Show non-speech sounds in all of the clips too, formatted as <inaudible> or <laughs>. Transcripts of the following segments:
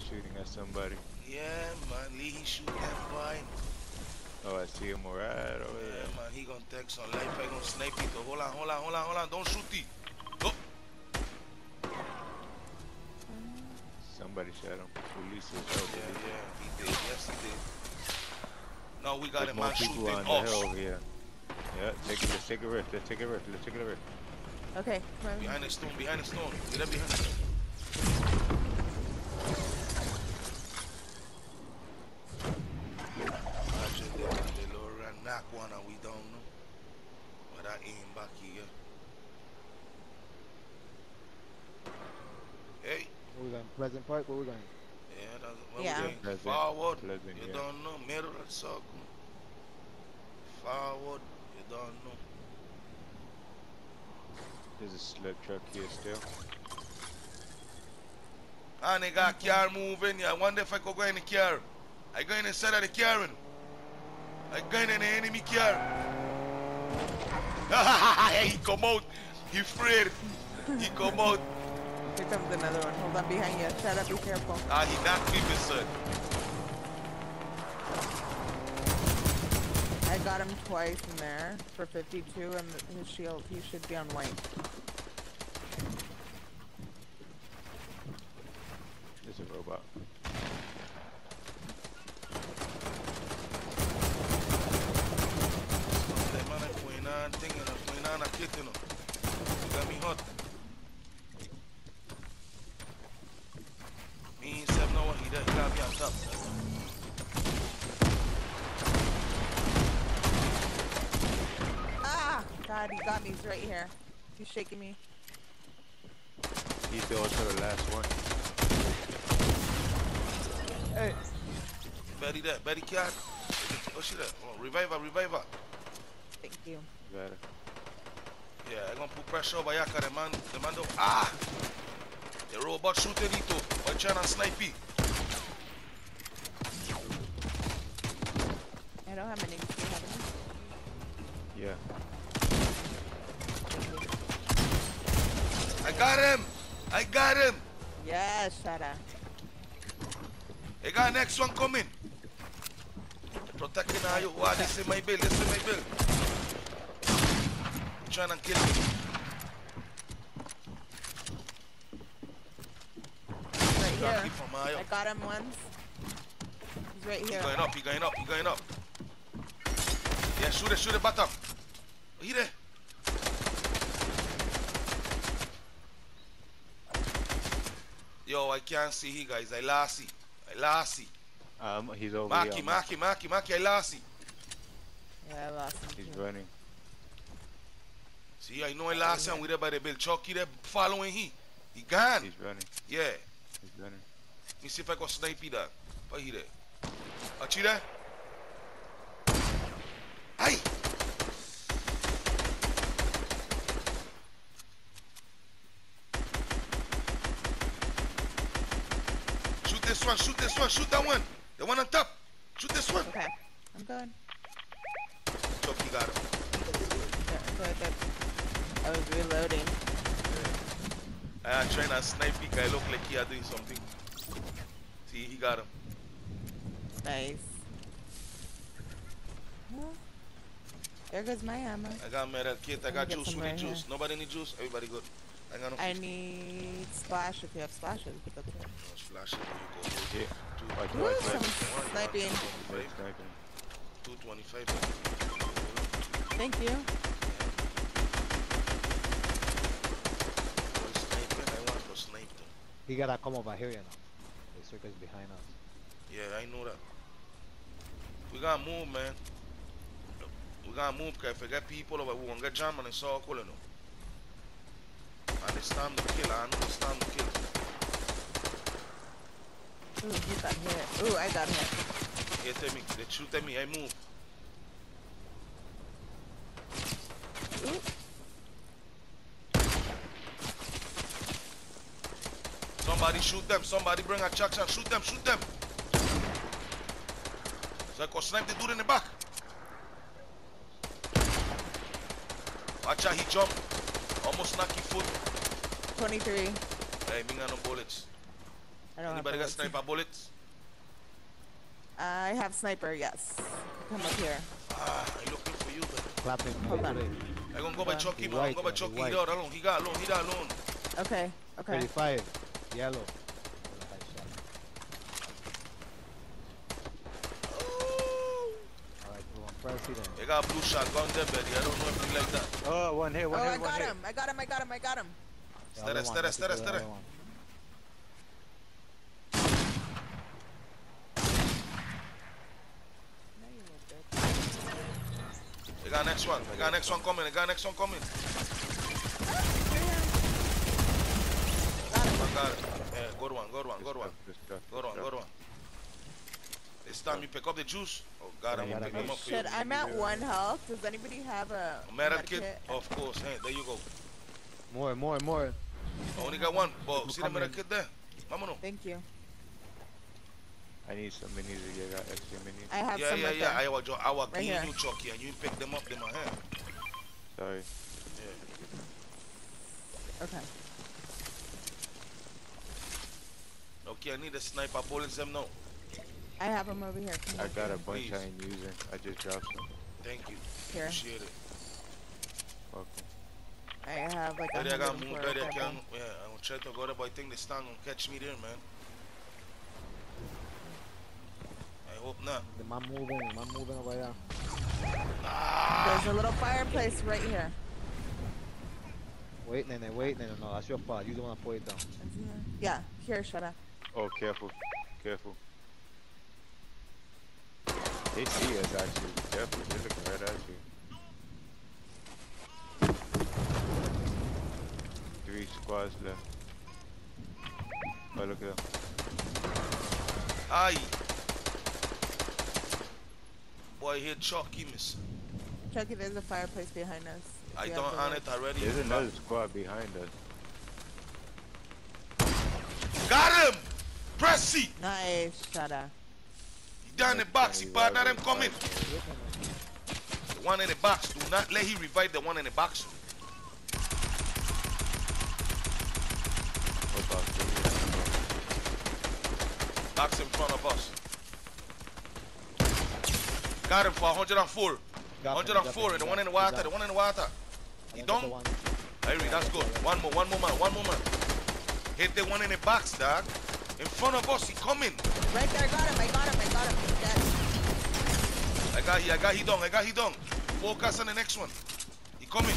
shooting at somebody. Yeah, man. Lee, he shoot that boy. Oh, I see him right over Yeah, there. man. He gonna text on life. I gonna snipe it. though. Hold on, hold on, hold on, hold on. Don't shoot it. Go. Somebody shot him. Police was Yeah, over there. yeah. He did. Yes, he did. No, we got There's him, more man. people Shooting on the us. hill over here. Yeah, take, let's take a rift. Let's take a rift. Let's take a rift. Okay, come on. Behind the stone, behind the stone. Get up behind the stone. Imagine they, they low run knock one and we don't know. But I aim back here. Hey, Where we going? Pleasant Park? Where we going? yeah, that's where Yeah. we going. Pleasant, Forward. Pleasant, you yeah. don't know. Middle of the circle. Forward. You don't know. There's a sled truck here still. And they got car moving. I wonder if I could go in the car. I go in inside of the car. I go in the enemy car. <laughs> he come out. He afraid. He come out. Here comes another one. Hold on behind you. Shut up, be careful. Ah, he knocked me, my son. I got him twice in there for 52 and his shield, he should be on white. There's a robot. Este man es buena thing and es kitten. You got me hot. Right here. He's shaking me. He's the also the last one. Hey! Betty that, Betty cat. What's she that? Oh, revive her, revive her. Thank you. Better. Yeah, I'm gonna put pressure over Yaka, the man, the man do ah! The robot shooting it too. Why trying to snipe I got him! Yes, Shatta. I got next one coming. Protecting her, you. Wow, this is my bill, this is my bill. Trying to kill me. Right here. I got him once. He's right here. He's going up, He's going up, He's going up. Yeah, shoot it, shoot it, bottom. He there. Can't see he guys. I lost it. I lost it. Um, he's over Maki, here. Maki, Maki, Maki, I lost it. Yeah, I lost him. He's too. running. See, I know I lost him. We there by the bill. Chucky there following he. He gone. He's running. Yeah. He's running. Let me see if I can snipe that. Where he there? One, shoot this one, shoot that one. The one on top. Shoot this one. Okay. I'm good. Chucky got him. Yeah. I was reloading. I am trying to snipe the guy. Look like he are doing something. See, he got him. Nice. Well, there goes my ammo. I got metal kit. I got juice. Who need juice? Nobody need juice? Everybody good. I got no I need splash if you have splashes. But that's it. Let's flash it. There you Yeah. go. Watch, Woo, watch, some watch. sniping. Sniping. 225. Thank you. I want to snipe them. He gotta come over here, you know. The circus behind us. Yeah, I know that. We gotta move, man. We gotta move, because if we get people over, we won't get jam and it's all cool, you know. And it's time to kill. I know it's time to kill. Ooh, he got hit. Ooh, I got hit. They tell me, they shoot at me, I move. Ooh. Somebody shoot them. Somebody bring a chuck and shoot them. Shoot them. So I can snipe the dude in the back. Watch out, he jump. Almost knock his foot. 23. Hey, me got no bullets. I don't Anybody got have bullets. sniper bullets? I have sniper. Yes. Come up here. Ah, I'm looking for you, but Clapping. Hold on. I'm gonna go by Hold on. Chucky, man. I white, go by man, he Chucky. He got alone. He got alone. He got alone. Okay. Okay. 35. Yellow. Alright, go on. President. They got a blue shotgun there, Betty. I don't know if you like that. Oh, one hit, Oh, one I hit, one got hit. him. I got him. I got him. I got him. The Steady, other one, steady, let's steady, go to the steady. They got next one. They got next one coming. They got next one coming. I got it. Yeah, good one, good one, good one. Good one, good one. This time you pick up the juice. Oh God, I'm gonna pick them up for you. Shit, I'm at one health. Does anybody have a, A metal kit? Of course. Hey, there you go. More, more, more. I only got one. But People see the metal coming. kit there? Vámonos. Thank you. I need some minis to get out extra minis. I have Yeah, some yeah, right yeah. I there. was, I was Right cleaning you, Chucky, and you pick them up in my hand. Sorry. Okay. Okay, I need a sniper bullets them now. I have them over here. Come I on. got a bunch Please. I ain't using. I just dropped some. Thank you. Here. Appreciate it. Okay. I have like a Daddy, I got hundred move, daddy, I a can. Yeah, I'm gonna try to go there, but I think the stand gonna catch me there, man. I hope not. The man moving, the man moving over there. There's a little fireplace right here. Wait, Nene, wait, Nene. No, that's your fault. You don't want to put it down. Yeah, here, shut up. Oh, careful. Careful. They see us actually. Be careful. They're looking right at you. Three squads left. Oh, look at them. Aye. Boy, here Chucky, miss. Chucky, there's a fireplace behind us. I You have done to on look. it already. There's another squad behind us. Got him! Pressy! Nice, shut up. He down the box. He partner them coming. The one in the box. Do not let he revive the one in the box. Oh, box, Box in front of us. Got him for 104. Got him, 104. got And the one in the water. got The one in the water. He I got the done? one. Irene, that's good. One more, one more man, one more man. Hit the one in the box, dog. In front of us, he coming. Right there, I got him, I got him, I got him. He's dead. I got he, I got he done, I got he done. Focus on the next one. He coming.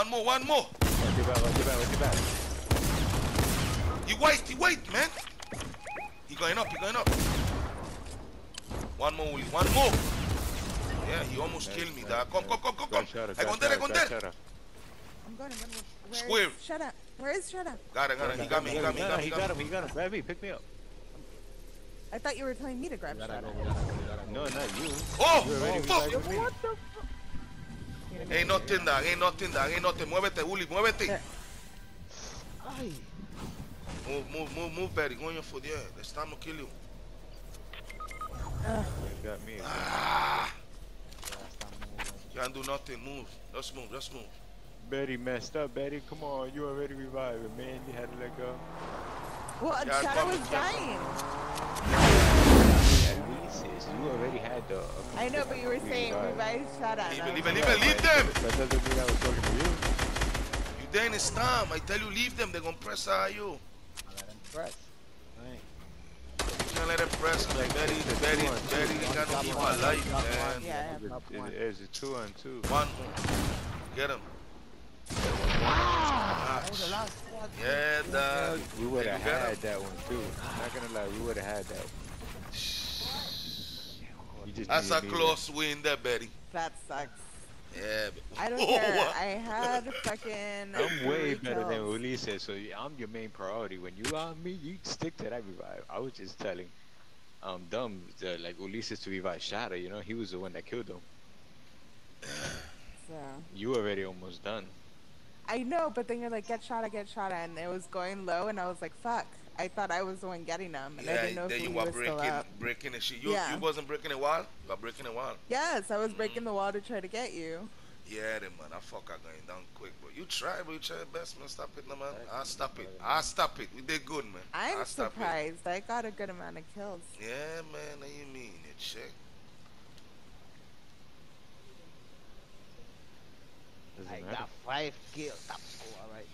One more, one more. Watch your back, watch your back, watch your back. He wait, he wait, man. He going up, he going up. One more, Willie, one more. Yeah, he almost killed me, dog. Come, come, come, come, come. Got I got there, I got there. I'm going, I'm going. Where is- Square. Shut up. Where is shut up? Got it, got it. He got me, he got me, he got me. he he got got him, he got him. Grab me, pick me up. I thought you were telling me to grab We shut up. go, we gotta go, we gotta go. No, not you. Oh, You already fuck. What the fuck? Ain't nothing, dog. Ain't nothing, dog. Ain't nothing. Muévete, Uli, muévete. There. Ay. Move, it. move, move, move, Betty. Go on your foot. Yeah, it's time to kill you. Ugh. You got me. Ah, Ya está moving. can't do nothing. Move. Let's move. Let's move. Betty messed up. Betty, come on. You already revived it, man. You had to let go. Well, Yeah, Shadow fuck was it. dying. At sis, you already had the. I know, but you were saying revive Shadow. Leave and I it, leave was it, leave like, it, leave them. That doesn't mean I was talking to you. You there in this time. I tell you, leave them. They're gonna press on you. I let him press. Ay. You can't let them press, man. Betty, Betty, Betty, they got to keep my life, man. Yeah, It- Top it- one. It's a two on two. One. Get him. that was the last one. Yeah, dog. We would have had him. that one too. Not gonna lie, we would have had that. one. You just That's a needed me to- close win there, Betty. That sucks. Yeah. but- I don't Oh, <laughs> care. I had a fucking. <laughs> I'm way three better than. Ulises, so I'm your main priority. When you on me, you stick to that revive. I was just telling, um, dumb, uh, like Ulises to revive Shadow. You know, he was the one that killed him. <sighs> So. You already almost done. I know, but then you're like, get shot, I get shot, and it was going low, and I was like, fuck. I thought I was the one getting them, and I didn't know if then he you was were still breaking, up. breaking the shit. You, Yeah. you wasn't breaking a wall. You were breaking a wall. Yes, I was breaking mm. the wall to try to get you. Yeah, then man, I fuck I going down quick, but you try, but you try your best, man. Stop it, no man. I'll ah, stop it. I'll stop it. We did good, man. I'm I'll stop surprised. I got a good amount of kills. Yeah, man. What you mean, it check. I got five kills. Top score right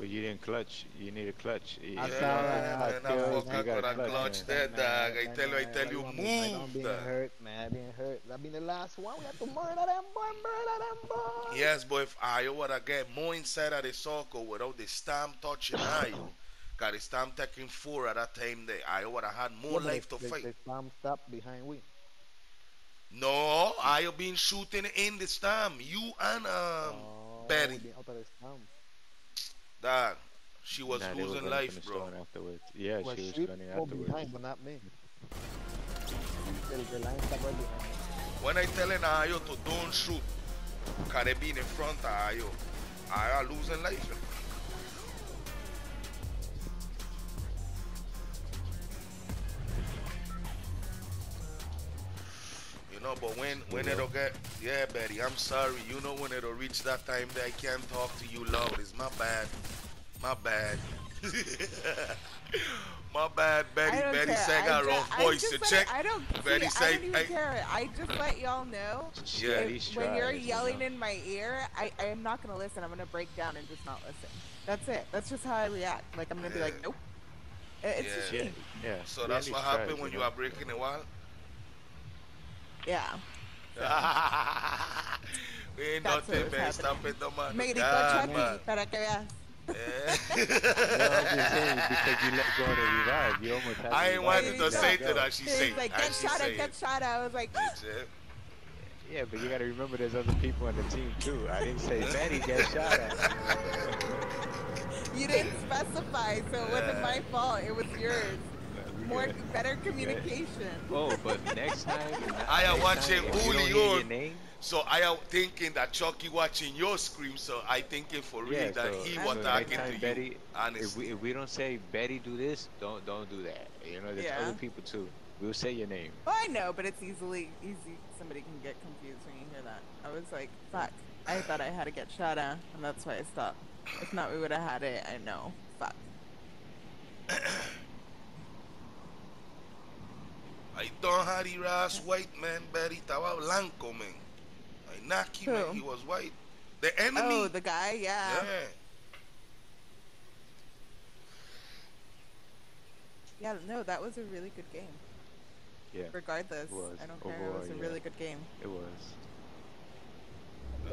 there. You didn't clutch. You need a clutch. You- That's yeah, all right, man. I I feel fuck you got with a a clutch, clutch man. there, dog. I man, tell you, I tell you, one being- I don't move, being hurt, man. I been hurt. I been the last one. We have to murder them, boy. Murder them, boy. Yes, but if I would have get more inside of the circle without the stamp touching <coughs> Ayo, got the stamp taking four at that time there, I would have had more Yeah, life to they- fight. They stamp stop behind we. No, I have been shooting in the stamp. You and um oh, Betty. been out of the stamp. Dog. She was Nah, losing running life, from the bro. Afterwards. Yeah, Well, she was she running go afterwards. behind, but not me. The, the line stop right behind me. When I telling Ayo to don't shoot, cause they been in front of Ayo. Ayo losing life. you know. You know, but when when Yeah. it'll get yeah, Betty, I'm sorry. You know when it'll reach that time that I can't talk to you loud. It's my bad. My bad. <laughs> my bad, Betty. Betty care. said I got ju- wrong voice to check. I don't. Betty see, say- I don't even I- care. I just let y'all know. Yeah. at if- when you're yelling in my ear, I, I am not gonna listen. I'm gonna break down and just not listen. That's it. That's just how I react. Like I'm gonna be like, nope. It's just Yeah. Yeah, me. yeah. So that's at what happened tries, when you know? are breaking the wall. Yeah. <laughs> we ain't That's nothing, what was man. Stop happening. it, no man. Médico God, Chucky, man. para que veas. No, I'm just saying because you let go of the revive. You almost had I the ain't revive wanted to say let to that. She He's said, like, and get shot say at, get shot at. I was like, Legit. Yeah, but you gotta remember there's other people on the team too. I didn't say <laughs> Betty get shot at. you didn't specify, so it wasn't my fault. It was yours. <laughs> More, better communication. Oh, but next time. I am next watching time, if you Uli your on. Name, So I am thinking that Chucky watching your scream, so I thinking for real yeah, that so, he so was so talking next to Betty, you. If Honestly. we, if we don't say Betty do this, don't don't do that. You know, there's Yeah. other people too. We'll say your name. Well, I know, but it's easily easy. Somebody can get confused when you hear that. I was like, fuck. I thought I had to get shot at, and that's why I stopped. If not, we would have had it. I know. Fuck. <coughs> I don't have the ass white man, Betty. Estaba blanco, man. I knock him, man. He was white. The enemy. Oh, the guy, yeah. yeah. Yeah, no, that was a really good game. Yeah, Regardless, was. I don't care. it was a yeah. really good game. it was.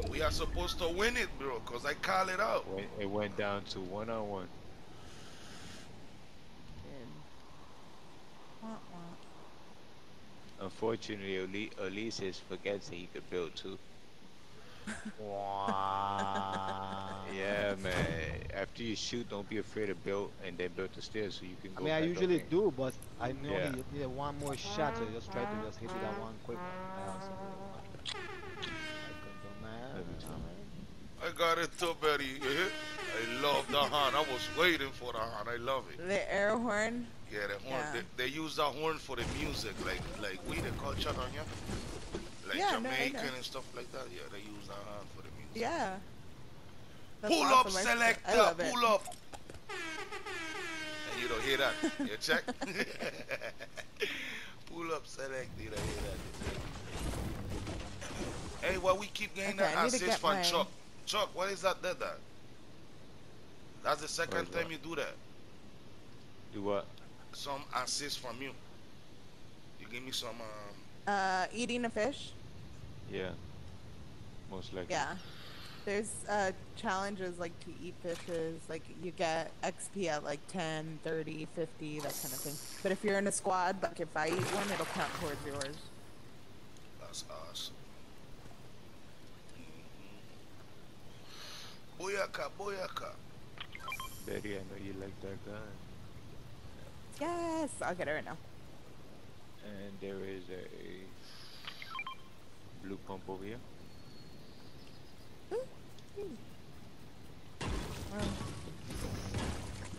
We are supposed to win it, bro, because I call it out. When it went down to one on one. Wah, wah. Unfortunately, Oli- Ulises forgets that he could build too. Wow. Yeah, man. After you shoot, don't be afraid to build and then build the stairs so you can go. I go. mean, I usually up in. do, but I know Yeah. he needed one more shot, so I just try to just hit it that one quick one. I also I couldn't do that, Every you know, time. man. I got it too, Betty. You hear? I love the horn. I was waiting for the horn. I love it. The air horn. Yeah, the horn. Yeah. They, they use the horn for the music, like like we the culture on ya. Like Yeah, Jamaican know. and stuff like that. Yeah, they use the horn for the music. Yeah. That's Pull up, awesome. I- selector. I love it. Pull up. And you don't hear that. You <laughs> check. <laughs> Pull up, select. You don't hear that. Hey, why we keep getting Okay, that I need to assist from my- Chuck? Chuck, what is that? That that. That's the second time what? you do that. Do what? Some assist from you. You give me some. Um, Uh, eating a fish. Yeah. Most likely. Yeah. There's uh, challenges like to eat fishes. Like you get XP at like 10, 30, 50, that kind of thing. But if you're in a squad, like if I eat one, it'll count towards yours. That's awesome. Mhm. Booyaka, booyaka. Betty, I know you like that gun. Yes, I'll get it right now. And there is a blue pump over here.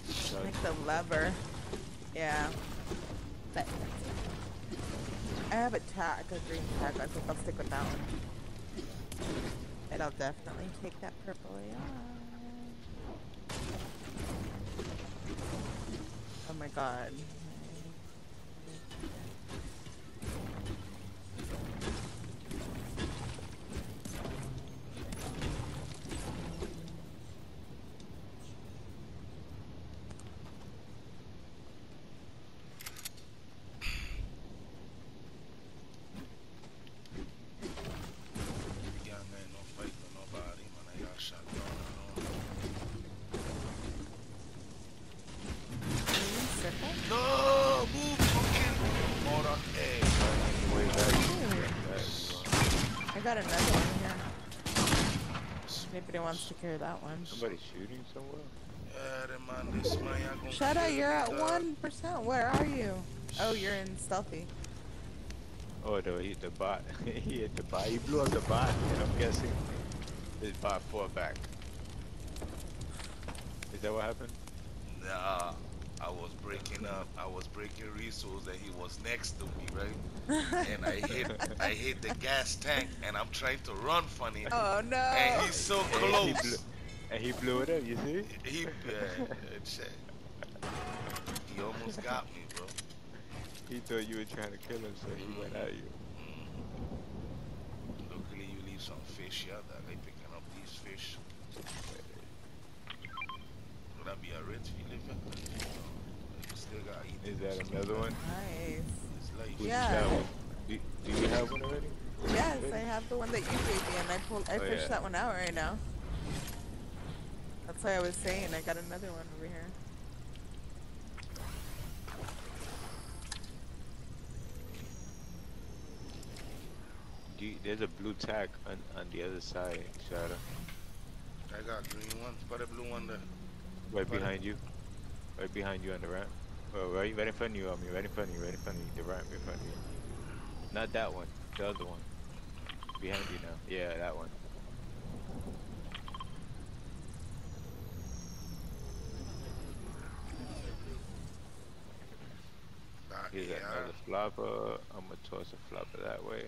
So, like the lever. Yeah. But I have a tack, a green tack. I think I'll stick with that one. And I'll definitely take that purple AR. Oh my god. Young man, no fight with nobody, man. I got shot down. I don't know. No, move, fucking. Hold on, hey. Way back. Back. I got another one here. Nobody wants to carry that one. Somebody shooting somewhere? Yeah, the man, this man, I gonna Shut up, you're at one percent. Where are you? Oh, you're in stealthy. Oh, the he hit the bot. <laughs> he hit the bot. He blew up the bot, and I'm guessing his bot fought back. Is that what happened? Nah, I was breaking up. I was breaking resource, and he was next to me, right? And I hit, I hit the gas tank, and I'm trying to run from him, Oh no! and he's so And he close. blew, and he blew it up. You see? He, yeah, it's, uh, he almost got me, bro. He thought you were trying to kill him, so he went at you. Luckily, you leave some fish here that I picking up these fish. Would that be a rich if you live here? You still gotta eat Is that another one? Nice. It's life. Yeah. that? Do, do you have one already? Yes, I have the one that you gave me, and I pulled. I Oh, fished yeah. that one out right now. That's why I was saying I got another one over here. Do you, there's a blue tack on, on the other side, Shadow. I got green one. Put a blue one there. Right Got it. behind you. Right behind you on the ramp. Oh, right, right in front of you, I mean, right in front of you, right in front of you, the ramp in front of you. Not that one, the other one. Behind you now. Yeah, that one. Here's yeah. another flopper. I'm gonna toss a flopper that way.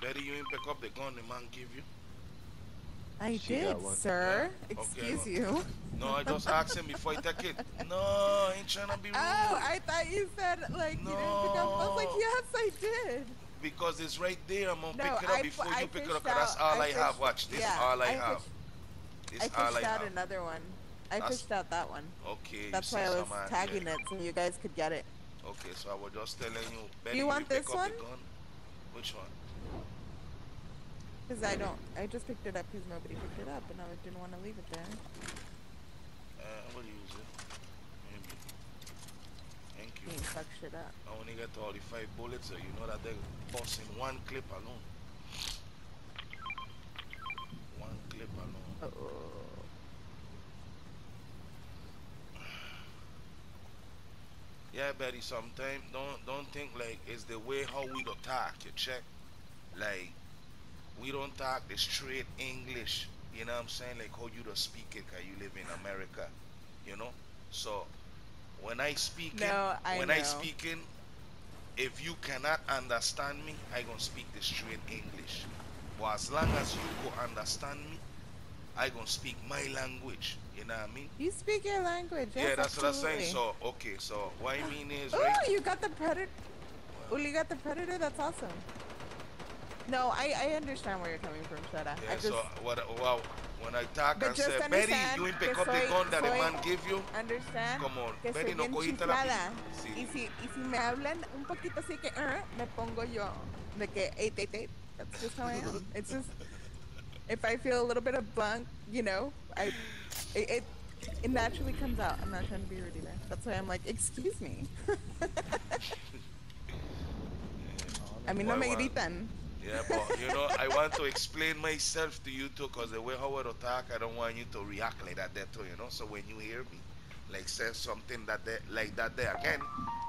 Betty, you ain't pick up the gun the man give you? I She did, sir. Yeah, okay, Excuse well. you. No, I just asked him before he take it. <laughs> No, I ain't trying to be rude. Oh, I thought you said like you didn't pick up. I was like, yes, I did. Because it's right there. I'm gonna No, pick it up I before I you pick it up. fished 'cause that's all I I, have. Watch, this yeah, is all I, I have. This I is all fished I out have. another one. I That's- fished out that one. Okay, That's why I was some tagging here. it so you guys could get it. Okay, so I was just telling you. Betty, you want pick this one? Gun? Which one? Cause I don't. I just picked it up because nobody picked it up, and I didn't want to leave it there. Uh, I will use it. Maybe. Thank you. Being fuck shit up. I only get 35 bullets, so you know that they're busting one clip alone. One clip alone. Oh. Yeah, Betty. Sometimes don't don't think like it's the way how we go talk. You check, like we don't talk the straight English. You know what I'm saying? Like how you don't speak it, cause you live in America. You know. So when I speak, No, I when know. I speaking, if you cannot understand me, I gonna speak the straight English. But as long as you go understand me, I gonna speak my language. You know what I mean? You speak your language. Yes, yeah, that's what I'm saying. So okay, so what I mean is Oh, right. you got the predator. Well, you got the predator. That's awesome. No, I I understand where you're coming from, Shatta. Yeah, I just so what? Well, when I talk and say, Betty, you que pick up the gun that the man give you. understand Come on, que Betty, soy no cogiste la sí. Y si y si me hablan un poquito así que "Ah", me pongo yo de que eight eight eight. That's just how I am. It's just if I feel a little bit of bunk, you know, I it, it it naturally comes out. I'm not trying to be rude either. That's why I'm like, excuse me. <laughs> <laughs> A mí no me gritan. Yeah, but you know, I want to explain myself to you too, cause the way how I do talk, I don't want you to react like that there too, you know. So when you hear me, like say something that they, like that there again,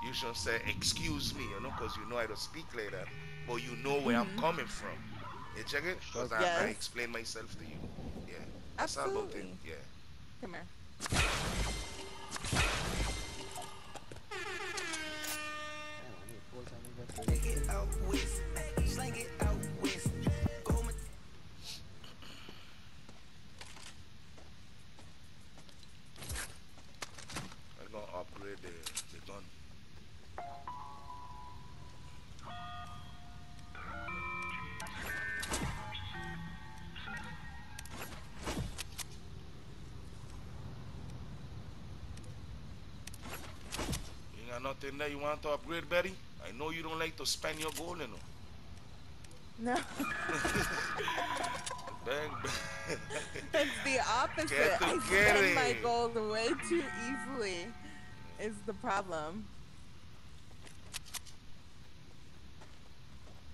you should say excuse me, you know, cause you know I don't speak like that, but you know where I'm mm-hmm. coming from. You check it? Cause I, I explain myself to you. Yeah, that's all about it. Absolutely. Yeah. Come here. Damn, I need full time inventory. Slang it out west, already done. You got nothing there you want to upgrade, Betty? I know you don't like to spend your gold, you know. No. <laughs> <laughs> bang, bang. That's the opposite. I spend my gold way too easily. Is the problem?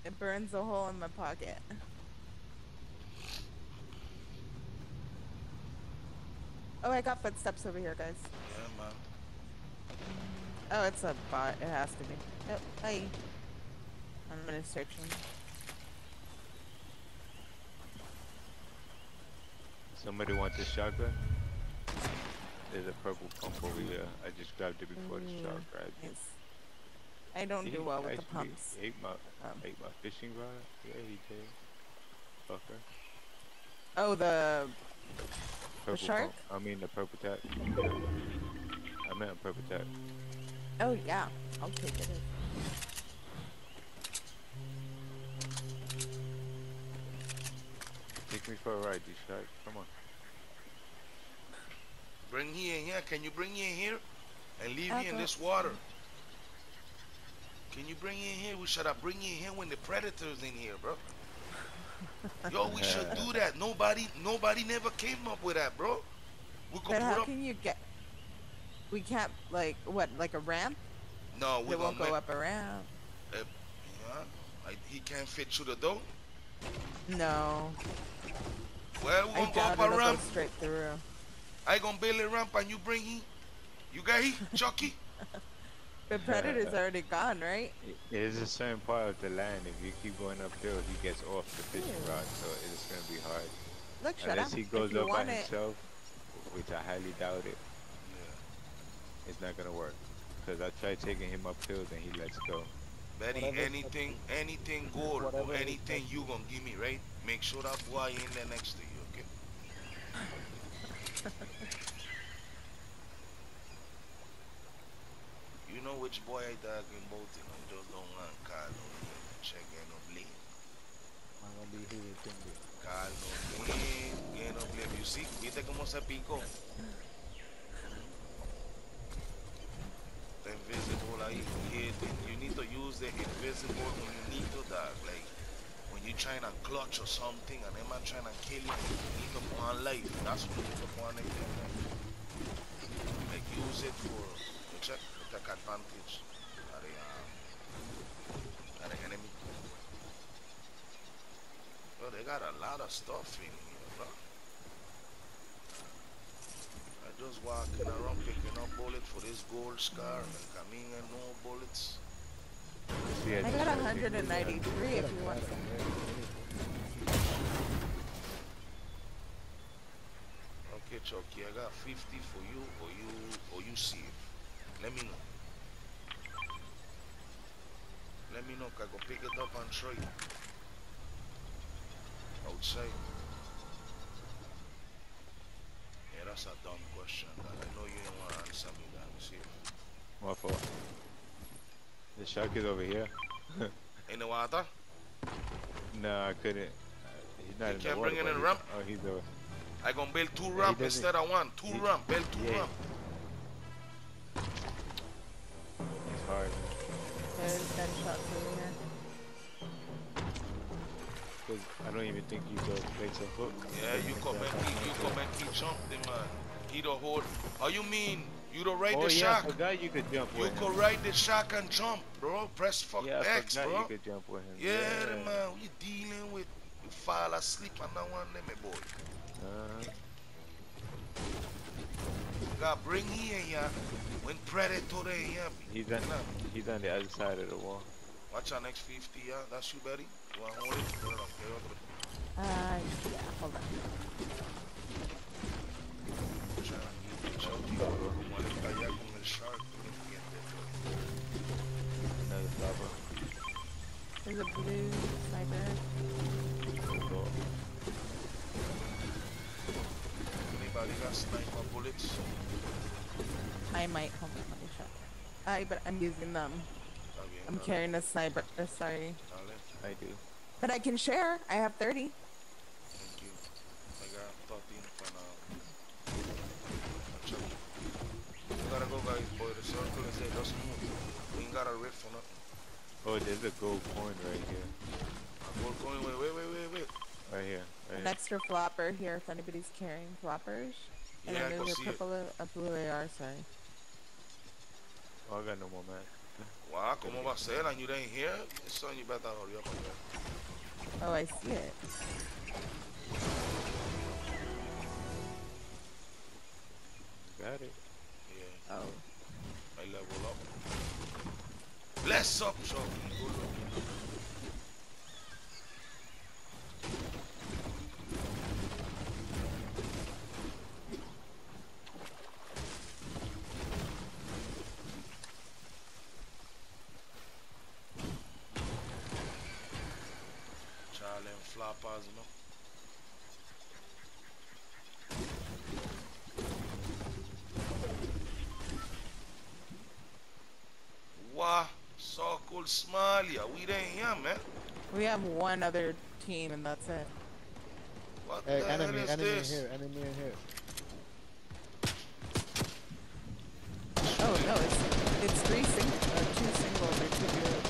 It burns a hole in my pocket. Oh, I got footsteps over here, guys. yeah, man. Oh, it's a bot. It has to be. Yep. Hi. Administration. Somebody want this shotgun? There's a purple pump over here. I just grabbed it before the shark grabbed it. I don't He do well with the pumps. Ate my, Um, ate my fishing rod. Yeah, he did. Fucker. Oh, the Purple shark? Pump. I mean the purple tap. I meant a purple tap. oh yeah, I'll take it. Take me for a ride, you shark. Come on. Bring me in here. Can you bring me in here and leave I'll me in this water? Can you bring me in here? We should have bring you in here when the predators in here, bro. Yo, we <laughs> should do that. Nobody, nobody never came up with that, bro. We could But put how up. can you get? We can't like what, like a ramp? No, we won't go make. up a ramp. Uh, yeah, like, he can't fit through the door. No, Well, we I gonna go up a it'll go ramp. straight through. I gonna build a ramp and you bring him. You got he, Chucky? <laughs> The predator's already gone, right? It is a certain part of the land. If you keep going uphill, he gets off the fishing Ew. rod, so it's gonna be hard. Look, shut Unless up. he goes up by it, himself, which I highly doubt it, Yeah. it's not gonna work. Cause I tried taking him uphill, then he lets go. Betty, Whatever- anything, anything gold or anything you gonna give me, right? Make sure that boy in there next to you, okay? <laughs> know which boy I talking about, you know, just don't want call no check ain't no blame. I'm gonna be here thinking. Call no name, ain't no blame. You see, viste cómo se picó. The invisible ahí, hidden. You need to use the invisible when you need to, dog. Like, when you're trying to clutch or something and them are trying to kill you, you need to put on life. That's what you need to put on it. Like, use it for, check, to take advantage of the, um, of the enemy. Bro, they got a lot of stuff in here, bro. I just walking around picking up bullets for this gold scar and coming and no bullets. See, I just got tried taking him down. 193 if you want some. Okay, Chucky, I got 50 for you or you or you save. Let me know. Let me know, I go pick it up and try it. Outside. Yeah, that's a dumb question. I know you don't want to answer me that. See, My fault. The shark is over here. <laughs> in the water? No, I couldn't. He's not You in can't the water. bring in he's- ramp? Oh, he's over. I gonna build two ramp instead of one. Two he- ramp, build two yeah. ramp. There's gunshots over here. Cause I don't even think you could place a hook. Yeah, you come and he, you come and he jump the man. He the hold. Oh, you mean you the ride Oh the yeah, I shark? forgot you could jump You with him. could ride the shark and jump, bro. Press fuck Yeah, I X, forgot bro. you could jump with him. Yeah, man. What you dealing with? You fall asleep on that one, let me boy. Uh, God, bring here, yeah. When predator there, yeah. he's on. He's on the other side of the wall. Watch our next 50, yeah. That's you, Betty. You want to hold it? Put it up. Okay. Uh, yeah, hold on. Trying to get Chucky. Como él está allá con el shark, tú me entiendes. Another flopper. There's a blue sniper. Go. Anybody got sniper bullets? I might. Hold on, let me check. I, but I'm using them. Está bien, I'm dale, carrying a sniper. Uh, sorry. dale. I do. But I can share. I have 30. Thank you. I got 13 for now. We gotta go, guys, boy. The circle is there. Let's move. got a rift for nothing. Oh, there's a gold coin right here. Gold coin, wait, wait, wait, wait, wait. Right here. Right An here. extra flopper here if anybody's carrying floppers. And Yeah, I then can there's a see it. purple, a blue AR, sorry. Oh, I got no more man. Wow, ¿cómo va a ser? And you ain't here? Son, you better hurry up and get. Oh, I see it. Got it. Yeah, Oh. I level up. Bless up, Chuck. Good luck. Charlie and floppers, you know. Wow, so called Somalia. We ain't here, man. We have one other team and that's it. What Hey, the enemy, hell is enemy in this? here, enemy in here. Oh no, it's it's three sing uh, two singles or two duos.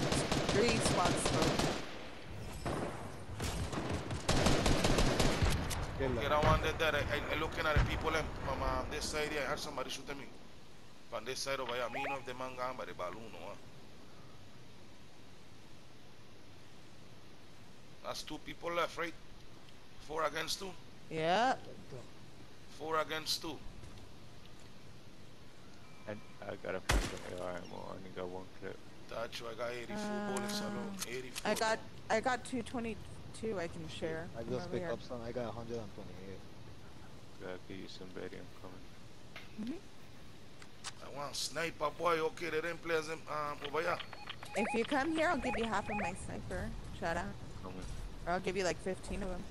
Three squads total. Kill Get him. one that, that I, I, I looking at the people um, from um, this side here. I heard somebody shooting me. From this side over here. Me know if the man gone by the balloon or what. That's two people left, right? Four against two. Yeah. Four against two. And I gotta find some AR ammo. I only got one clip. That's you. I got 84 bullets alone. 84. I got I got 222 I can share. I just over picked up some, I got 128. Gotta give you some Betty. I'm coming. I want sniper boy. Okay, they didn't play them um, over here. If you come here, I'll give you half of my sniper. Shout out. Coming. Or I'll give you like 15 of them.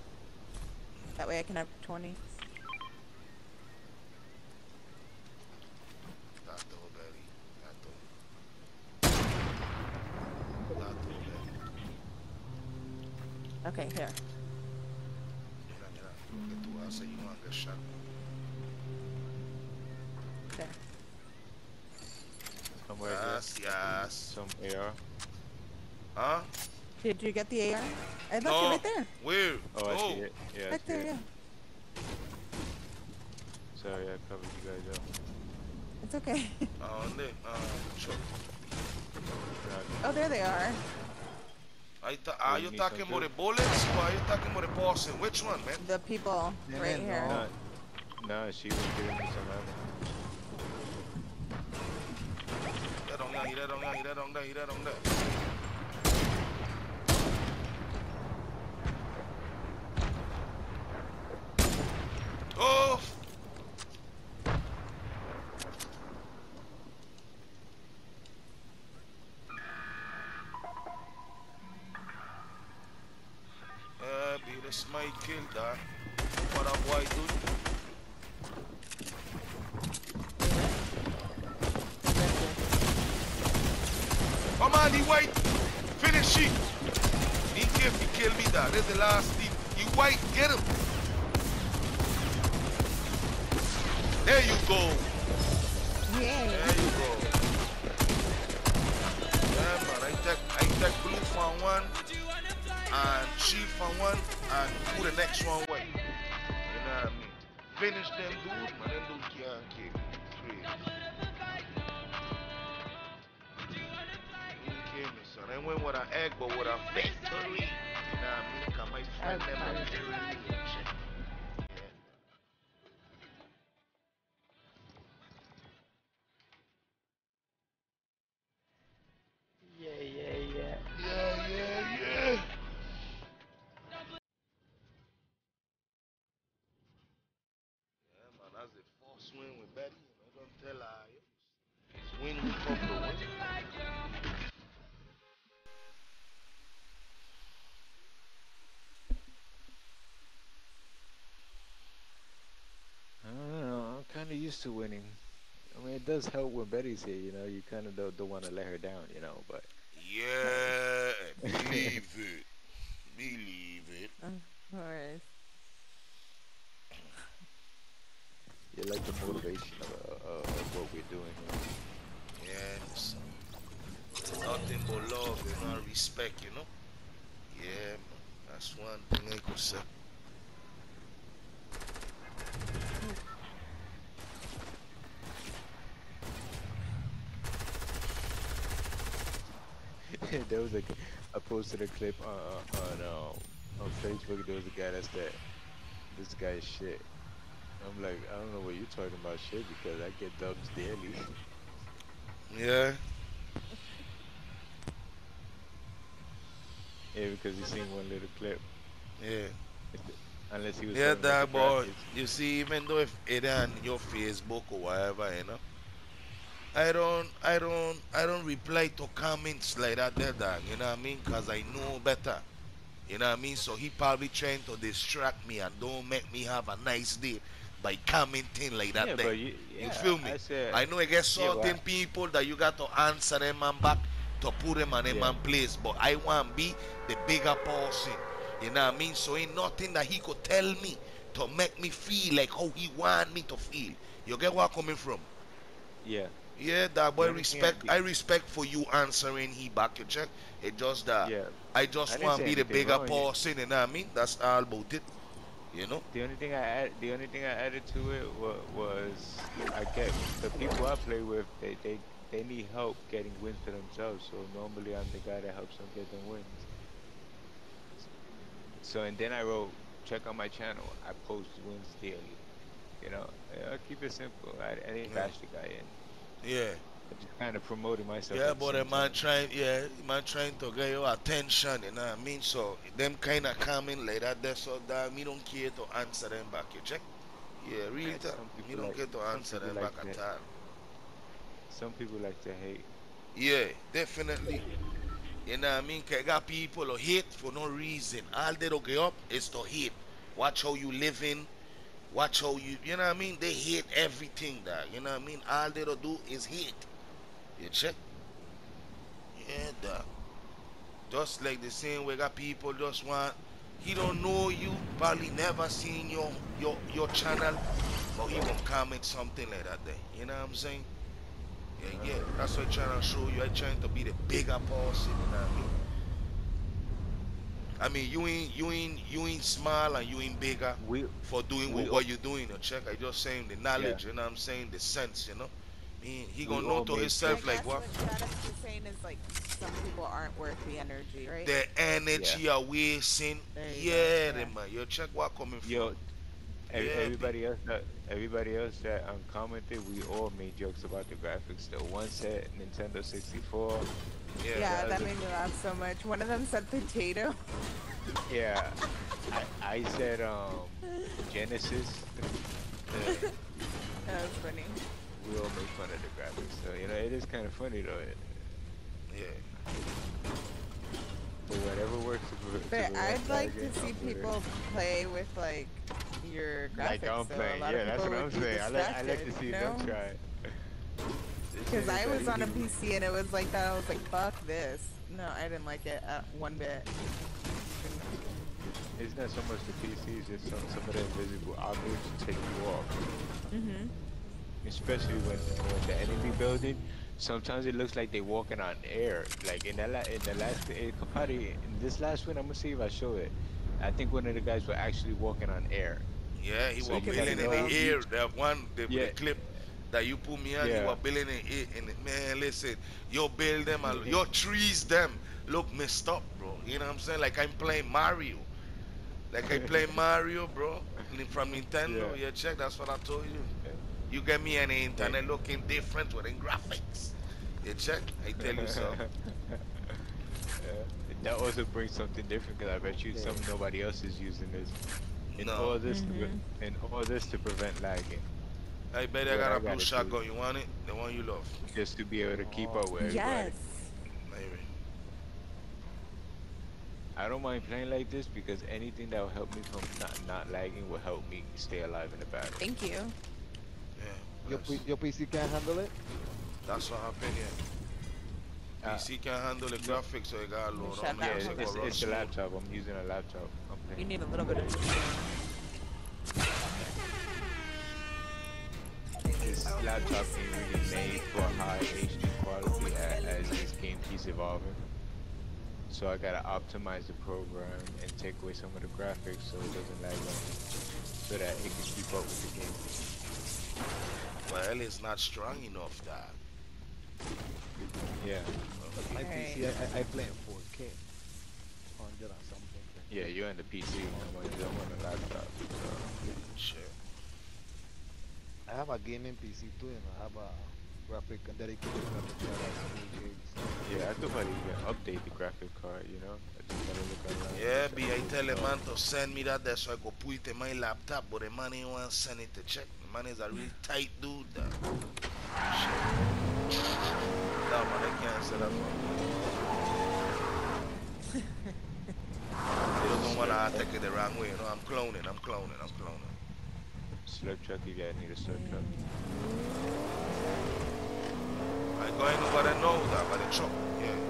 That way I can have 20. Tato, Betty. Tato. Tato, Betty. Okay, here. Mira, mira. Lo que tú haces, you want to get shot. There. Somewhere here. Gracias. Some AR. Huh? Did you get the AR? I left No. it right there. Where? Oh, I oh. see it. Yeah, I Right there, it. yeah. Sorry, I covered you guys up. It's okay. ¿Dónde? Ah, Chuck. Nah, oh, there they are. Ahí está. Ah, you you need talking about the bullets or are you talking about the person? Which one, man? The people Yeah, right no. here. Nah, nah, she was giving me some ammo. That that that that. Oh! Uh, be this What up, dude? Come on, the white. Finish it. Didn't care kill me, dog. That's the last team. You white, get him. There you go. The next one way. You know what I mean? Um, finish them dudes, man. Them dudes can't me. Crazy. You kill me, son. I went with an egg, but with a victory. You know what I mean? Cause my friend them used to winning. I mean, it does help when Betty's here. You know, you kind of don't, don't want to let her down. You know, but Yeah, believe it. Believe it. Alright. you like the motivation of, uh, uh, of what we're doing. Here. Yes. nothing but love, you know, and respect, you know. Yeah, man. That's one thing I could say. <laughs> there was a, I posted a clip on on um, on Facebook. There was a guy that said, "This guy's shit." I'm like, I don't know what you're talking about, shit, because I get dubs daily. <laughs> Yeah. yeah, because you seen one little clip. Yeah. Unless he was. Yeah, that boy. You see, even though if it on your Facebook or whatever, you know, I don't, I don't, I don't reply to comments like that, eh, there, dog. You know what I mean? Cause I know better. You know what I mean? So he probably trying to distract me and don't make me have a nice day by commenting like that. Yeah, there. you, yeah, You feel me? I said, I know gets Yeah, certain but- people that you got to answer them man back to put them on them Yeah. man place, but I want be the bigger person. You know what I mean? So ain't nothing that he could tell me to make me feel like how he want me to feel. You get where I'm coming from? yeah, Yeah, that boy respect. I respect for you answering he back your check. It just that yeah. I just want to be the bigger person. You know what I mean? That's all about it. You know? The only thing I add, the only thing I added to it was, was I get the people I play with. They they they need help getting wins for themselves. So normally I'm the guy that helps them get them wins. So and then I wrote, check out my channel. I post wins daily. You know, I keep it simple. I, I didn't Yeah. bash the guy in. Yeah. Just kind of promoted myself. Yeah, but same man trying, yeah, man trying to get your attention, you know what I mean? So them kind of comment like that, there, so that me don't care to answer them back. You check? Yeah, real Yeah, Me don't like- get to answer them like back at all. Some people like to hate. Yeah, definitely. You know what I mean? 'Cause you got people who hate for no reason. All they don't get up is to hate. Watch how you living. Watch how you, you know what I mean? They hit everything, dog. You know what I mean? All they don't do is hit. You check? Yeah, dog. Just like the same way got people just want, he don't know you, probably never seen your your your channel, but he will comment something like that there. You know what I'm saying? Yeah, yeah. That's what I'm trying to show you. I'm trying to be the bigger person, you know what I mean? I mean, you ain't you ain't you ain't small and you ain't bigger We for doing We what, you're doing. You check. I just saying the knowledge. You know what I'm saying? The sense. You know. He, he gonna all know to himself I like what What Travis is saying is like some people aren't worth the energy, right? the energy are wasting. There Yeah, go, the yeah. man. You check what coming from. Yo, ev- Yeah, everybody else that everybody else that um, commented, we all made jokes about the graphics. The one said Nintendo 64. Yeah. yeah, that made me laugh so much. One of them said potato. Yeah, I, I said um Genesis. <laughs> That was funny. we all make fun of the graphics, so you know it is kind of funny though. It, Yeah. but whatever works. But I'd like to see I'm with it. people play with like your graphics. like I'm so playing. a lot Yeah, that's what I'm saying. I like I like to see you them try. Because I was on a <laughs> PC and it was like that. I was like, fuck this. No, I didn't like it uh, one bit. It's not that so much the PCs, it's some, some of the invisible objects take you off. Mm-hmm. especially when, when the enemy building, sometimes it looks like they're walking on air. Like in that la- in the last it could probably in this last one, I'm gonna see if I show it. I think one of the guys were actually walking on air. Yeah, he So was you can in the air. That one, the, Yeah. the clip that you put me on, he Yeah. was building in it. In it. Man, listen, you build them, and mm-hmm. your trees them look messed up, bro. You know what I'm saying? Like I'm playing Mario. Like I play <laughs> Mario, bro, from Nintendo. Yeah. Yeah, check. That's what I told you. You get me on the internet looking different with the graphics. You check. I tell you so. <laughs> Yeah. That also brings something different because I bet you some nobody else is using this. In No. all this, to mm-hmm. pre- in all this to prevent lagging, I baby, I got I a blue shotgun. You want it? The one you love. just to be able to keep up with everybody. Yes. Maybe. I don't mind playing like this because anything that will help me from not, not lagging will help me stay alive in the battle. Thank you. Yeah. Your, your PC can't handle it? that's what happened. Yeah. Uh, PC can handle the graphics, so it got load Shut on. down. Yeah, it's, it's, it's a laptop. I'm using a laptop. I'm You need a little bit of. This laptop ain't really made for high HD quality as, as this game keeps evolving. So I gotta optimize the program and take away some of the graphics so it doesn't lag on me, so that it can keep up with the game. Well, it's not strong enough, that. Yeah, My Okay. PC, I, I, I play in 4K. 100 and something. yeah, you're in the PC one, but you're on the laptop. So. Shit. I have a gaming PC too, and I have a graphic a dedicated graphic card that's 2 gigs. Yeah, I could probably even update the graphic card, you know? I just gotta look around. Yeah, B, I tell the man to send me that there so I could put it in my laptop, but the man ain't want to send it to check. The man is a real tight dude, that. Shit. No, man, I can't say that for <laughs> They don't want to take it the wrong way, you know? I'm cloning, I'm cloning, I'm cloning. Slurp truck, if you need a slurp truck. I'm going over now, that, by the truck, yeah.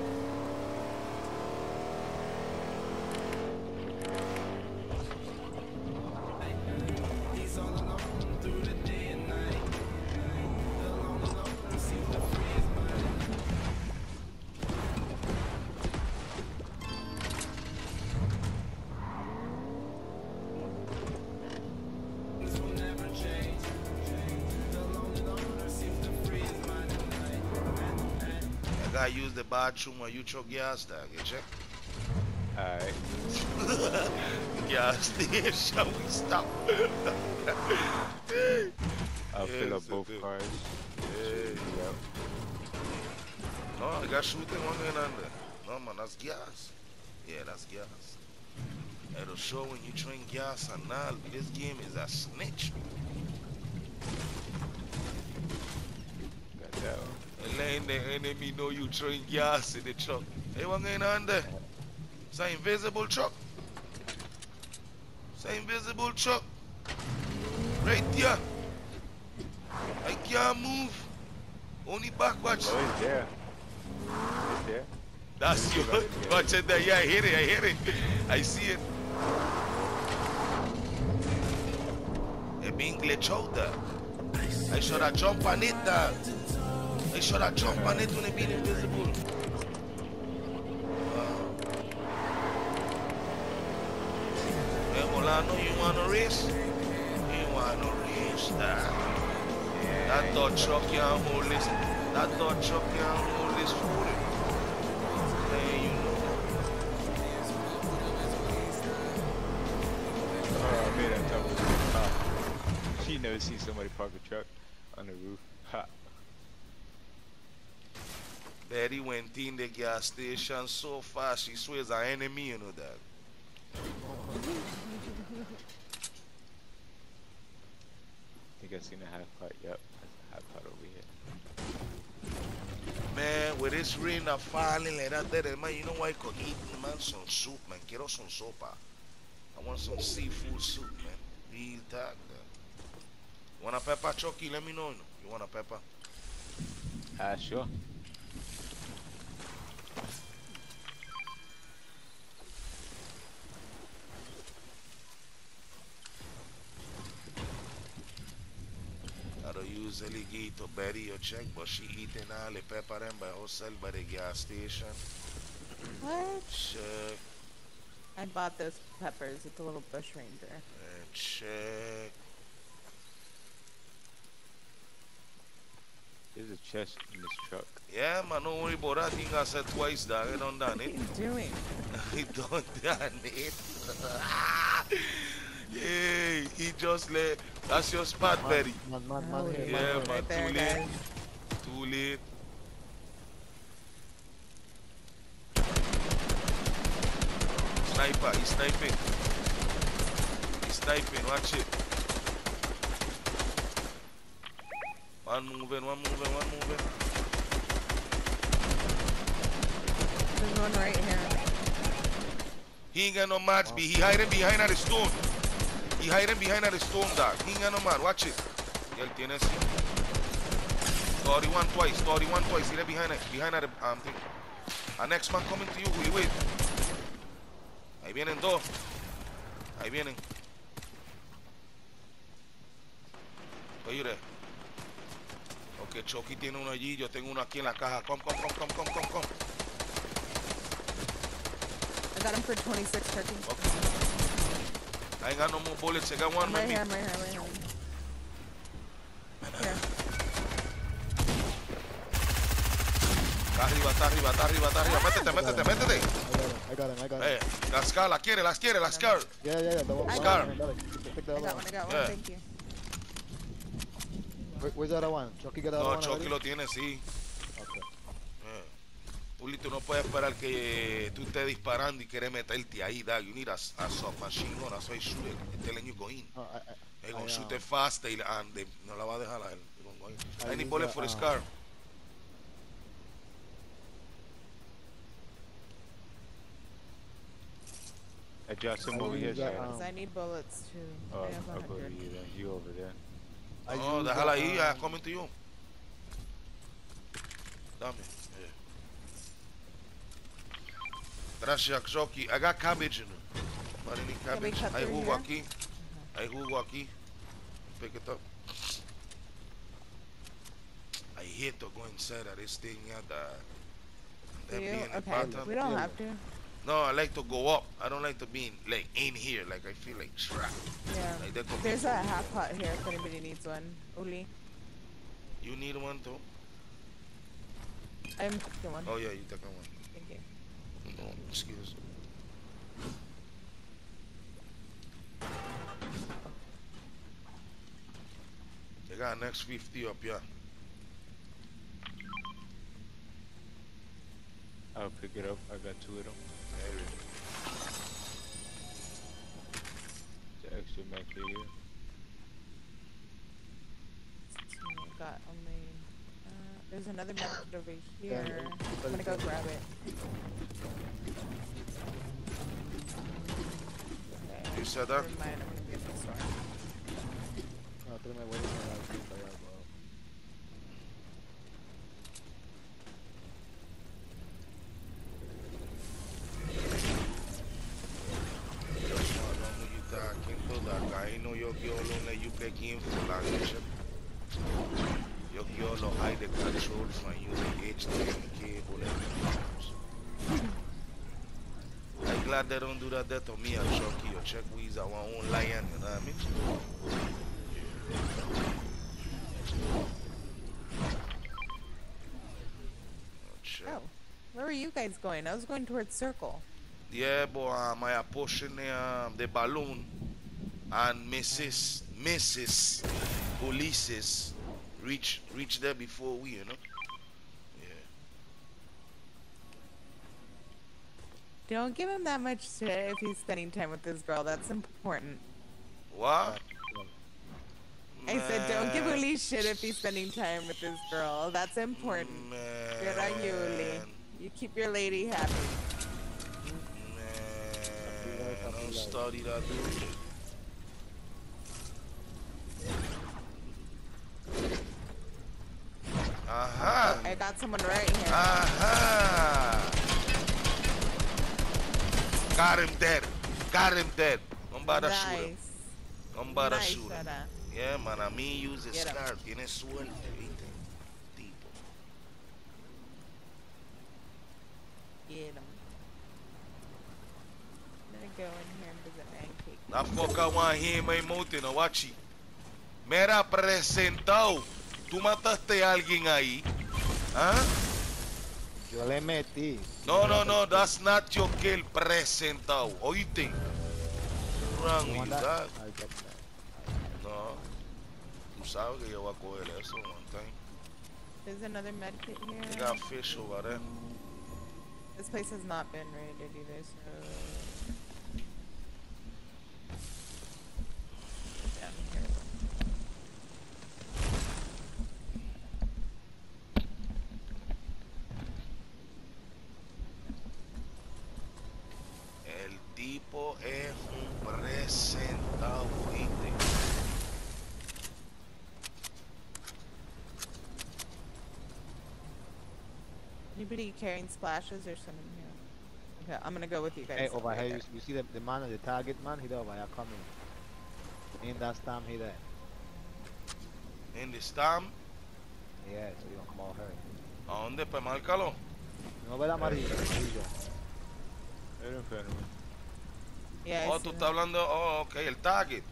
Bathroom or you choke gas tag, you check? Alright, <laughs> Gas station, <laughs> we stop. I'll fill up both cars. Yeah. Yep. No, I got shooting one going on there. No man, that's gas. Yeah, that's gas. It'll show when you drink gas and all. This game is a snitch. Got that one. Letting the enemy know you drink gas in the truck. Hey, what going on there? It's an invisible truck. It's an invisible truck. Right there. I can't move. Only backwards. Oh, it's there. It's there. That's you. Watch it there. Yeah, I hear it. I hear it. I see it. It being glitch out there. I should have jumped on it there. I should have jump on it when it being invisible. Hey, Molano, you want to race? You want to race there. That dog truck can't hold this. That dog truck can't hold this. Hey, you know. Oh, I made that. Ha. You never seen somebody park a truck on the roof. Ha. Betty went in the gas station so fast, she swears an enemy, you know that. I think I seen a half pot. Yep, half pot over here. Man, with this rain that falling like that, there, man, you know why I could eat, man, some soup, man. Get Quiero some sopa. I want some seafood soup, man. Real talk, man. Want a pepper, Chucky? Let me know. You, know. you want a pepper? Ah, sure. I don't usually give to Betty or check, but she eating all the pepper them by herself by the gas station. What? Check I bought those peppers at the little bush ranger. and check. There's a chest in this truck. Yeah, man, don't worry about that thing I said twice, dog. <laughs> I don't done it. What are it. you doing? he done done it. hey, he just let. That's your spot, Betty. Man, man, Oh, man, yeah, man. man. right there, too late. guys. Too late. Sniper, he's sniping. He's sniping, watch it. One moving, one moving, one moving. There's one right here. He ain't got no match, B. He hiding behind that stone. He hiding behind that stone, dog. He ain't got no match. Watch it. Y él tiene así. 31 twice, 31 twice. He there behind it, behind that um, thing. Our next man coming to you, Willy. Wait. Ahí vienen dos. Ahí vienen. Are you there? Ok, Chucky tiene uno allí, yo tengo uno aquí en la caja. Come, come, come, come, come, come, come. I got him for 26 turkey. Okay. I ain't got no more bullets. I got one, I'm right maybe. here, I'm right here, I'm right here. Here. Está arriba, está arriba, está arriba, está arriba. Métete, métete, métete. I got him, I got him, I got him. Eh, la Scar, la quiere, las quiere, la Scar. Yeah, yeah, yeah. The one, I one, got one, dale, Take the I other got one. one, I got one, Yeah. thank you. Where, where's the other one? Chucky the No, one Chucky already? lo tiene, sí. Okay. Eh. Uli, tú no puedes esperar que tú estés disparando y quieres meterte ahí, dog. You need a, a submachine gun. That's why shoot it. I'm telling you, go in. No, I, I, They're I, gonna shoot um, it fast and they- no la va a dejar a él. I Any use bullet the, for the um, Scar? Hey, Josh, I'm I need bullets too. Oh, I have I'll go to 100. you then. You over there. I No, use déjala the, ahí, I'm um, coming to you. Dame. Yeah. Gracias, Chucky. I got cabbage in it. What, any Can we cabbage? cut Hay through jugo here? aquí. Hay jugo aquí. Pick it up. I hate to go inside of this thing, yeah, that. Do That you? be in the Okay, bottom. we don't Yeah. have to. No, I like to go up. I don't like to be in, like in here. Like I feel like trapped. Yeah. Like that There's a cool. half pot here if anybody needs one. Uli. You need one too? I'm taking one. Oh yeah, you take one. Thank you. No, excuse. They got next 50 up, here. I'll pick it up. I got two of them. The extra. So got only. Uh, there's another method over here. I'm gonna go grab it. You said that? Never mind, I'm gonna get this one. No, tráeme, voy a ir a la tinta ya, bro. Just want to know who you talking to. Like, I know yo quiero lo you picking for la leche. Yo quiero lo hide the control from you, the HDMI cable and everything. I'm glad they don't do that there to me and Chucky. Yo, check we is our own lion, you know what I mean? Oh. Where are you guys going? I was going towards Circle. Yeah, but um, I am pushing the, um, the balloon and Mrs. Mrs. Polices reach reach there before we, you know. Yeah. Don't give him that much shit if he's spending time with this girl. That's important. What? I said, don't give Man, Uli shit if he's spending time with this girl. That's important. Good on you, Uli. You keep your lady happy. Man, don't study that dude. I got someone right here. Aha. Got him dead. Got him dead. I'm about to shoot him. nice. I'm about to nice, shoot him. Shatta. Yeah, man, a mí use Get 'em. Scar. Tiene suerte, ¿viste? Tipo. Get him. I'm gonna go in here and visit Pancake. La foca want hear my mountain, watch it. Mira, presentado. Tú mataste a alguien ahí. ¿Ah? Yo le metí. No, no, no, that's not your kill, presentado. Oíste. Wrong You with want you, that? I'll that. No. Tú sabes que yo voy a coger eso one time. There's another med kit They here. got fish over there. This place has not been raided either, so. Down here. El tipo es un presentado, ¿oíste? Anybody carrying splashes or something here? Okay, I'm gonna go with you guys. Hey, over here, you, you see the, the man, the target man? He over here coming. In that stamp, he there. In the stamp, Yeah, so you don't come all hurt. ¿A dónde? Pues márcalo. No ve la amarilla, amarillo. Era enfermo. Yeah. Oh, tú estás hablando. Oh, ok, el target.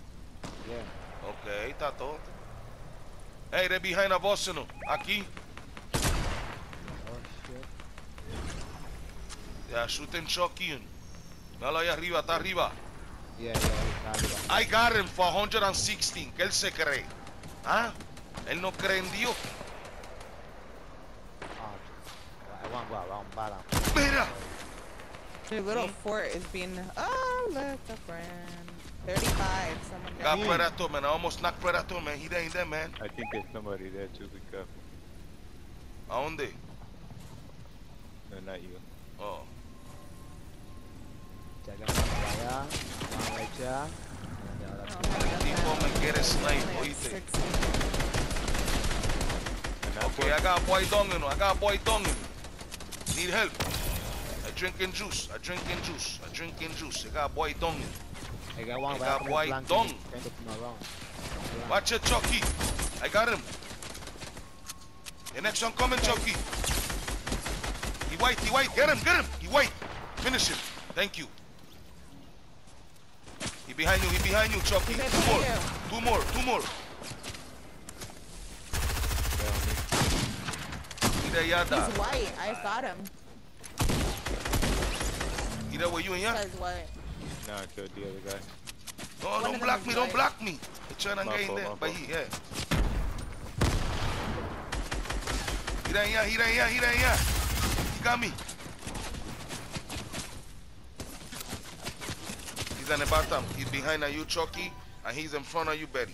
Yeah. Ok, está todo. Hey, they're behind us, Boston. Aquí. Oh shit. Yeah, shooting Chucky. Míralo ahí arriba, está arriba. Yeah, yeah, está arriba. I got him for 116. ¿Qué él se cree? ¿Ah? Él no cree en Dios. Ah, I want well, I want. Mira. Your little fort is being. Oh, look, a friend. 35. Someone Got got. Predator, man. I almost knocked Predator, man. He ain't there, man. I think there's somebody there too. Be careful. ¿A dónde? No, not you. Oh. Oh, sí. no, no, Tipo no. me quiere snipe, Only at oíste. 16. And that Okay, I got boy donging. I got boy donging. Need help. I drinking juice. I drinking juice. I drinking juice. I got boy donging. I got one, I got I'm white dong. this kind of from around. Flank. Watch it, Chucky. I got him. The next one coming, Chucky. He white, he white. Get him, get him. He white. Finish him. Thank you. He behind you, he behind you, Chucky. He's right Two more. behind Two more, two more. Mira ya da. He's white. I got him. Mira where you and This ya. guy's white. Nah, I killed the other guy. No, One don't block is me, don't white. block me. They're trying to My get in there. my But fault. he, yeah. Mira ya, mira ya, mira ya. He got me. He's in the bottom. He's behind you, Chucky, and he's in front of you, Betty.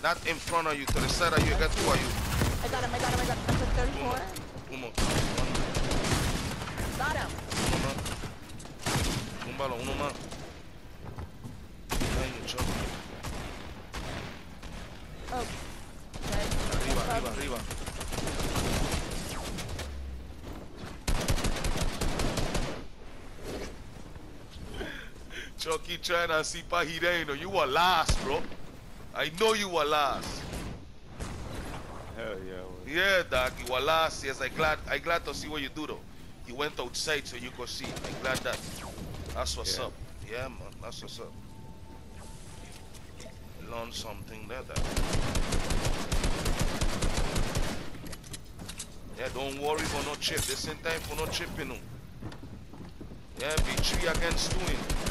Not in front of you, to the side of you. I got two of you. I got him. I got him. I got him. That's a 34. Uno. Got him. Más. Túmbalo, uno más. Behind you, Chucky. Oh. Okay. Arriba, arriba, arriba. Chucky trying to see Pajireno. You were last, bro. I know you were last. Hell yeah. I. Yeah, dog, you were last. Yes, I glad I glad to see what you do though. You went outside so you could see. I'm glad that. That's what's Yeah. up. Yeah, man. That's what's up. Learn something there, dog. Yeah, don't worry for no chip. This ain't time for no chip, you know. Yeah, be three against two. you know.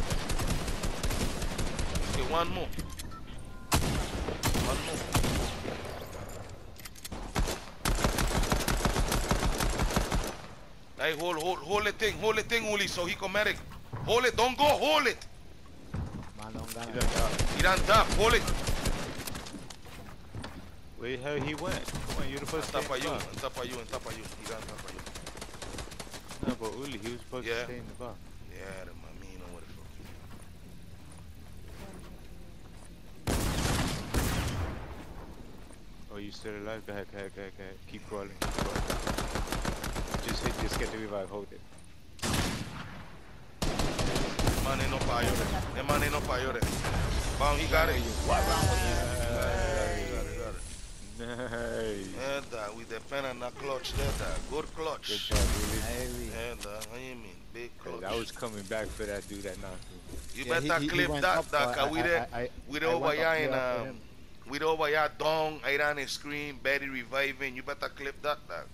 Okay, one more. One more. Hey, hold, hold, hold the thing, hold the thing, Uli, so he can medic. Hold it, don't go, hold it. Man, don't He gana. done got- He done tap, hold it. Where the hell he went? Come on, you the first Tap to you, the and tap you, and tap you. He done tap you. No, but Uli, he was supposed Yeah. to stay in the bar. Yeah, the man, me know what the fuck. Oh, you still alive? Go ahead, go ahead, go ahead, go ahead. Keep crawling, keep crawling. Just hit, just get the revive, hold it. The man ain't no pa' llorar. The man ain't no pa' llorar. He got it. Got it, got it, got it. Nice. Yeah, dog, we defend and not clutch there, dog. Good Good clutch. job, Uli. Heavy. Yeah, dog, what you mean? Big clutch. I was coming back for that dude that knocked me. You Yeah, better he- he clip went that, up, dog, but 'cause we I- I- I- We I over went here in um, him. We there over here dong, I on the screen, Betty reviving. You better clip that, dog.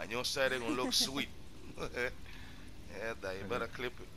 And your side gonna look <laughs> sweet. <laughs> yeah, dog, you better clip it.